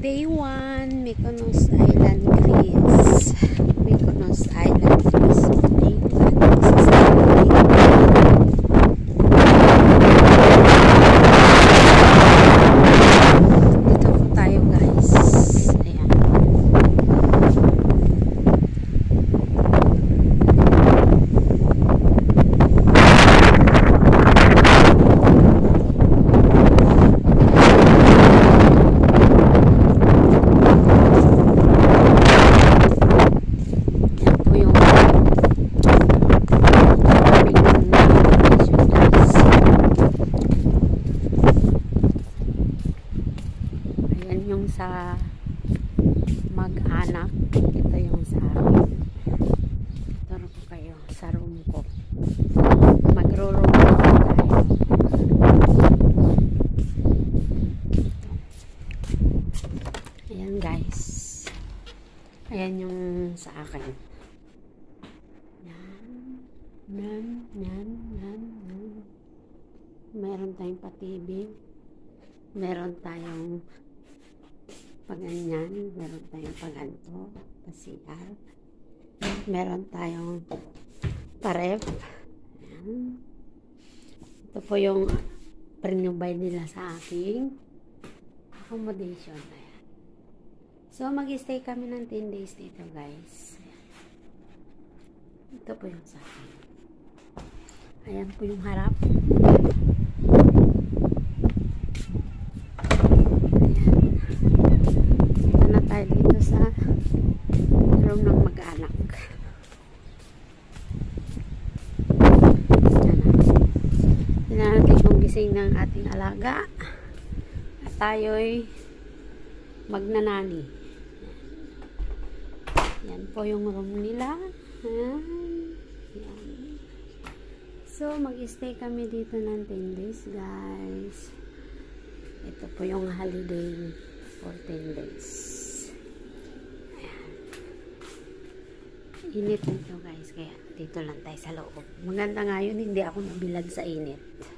Day 1, Mykonos Island Greece. Mykonos Island Greece. Day 1. This is our day Dito po tayo guys. Ayan. Yan po yung aming location guys. Ayan yung sa mag-anak. Ito yung sa akin. Turo ko kayo sa room ko. Magro-room ko tayo. Ayan guys. Ayan yung sa akin. Yan. Yan. Yan. Yan. Yan. Meron tayong patibig. Meron tayong tayong paganto. Pasiar. Meron tayong parep. Ayan. Ito po yung prinubay nila sa aking accommodation. Ayan. So, mag-stay kami ng 10 days dito, guys. Ayan. Ito po yung sa akin. Ayan po yung harap. Ayan. Ito na tayo dito sa room ng mag-anak. Ayan na. Tingnan natin kung gising ng ating alaga. At tayo'y magnanani. Yan po yung room nila. Ayan. Yan. So, mag-stay kami dito ng 10 days, guys. Ito po yung holiday for 10 days. Ayan. Init nito, guys. Kaya, dito lang tayo sa loob. Maganda nga yun, hindi ako nabilag sa init.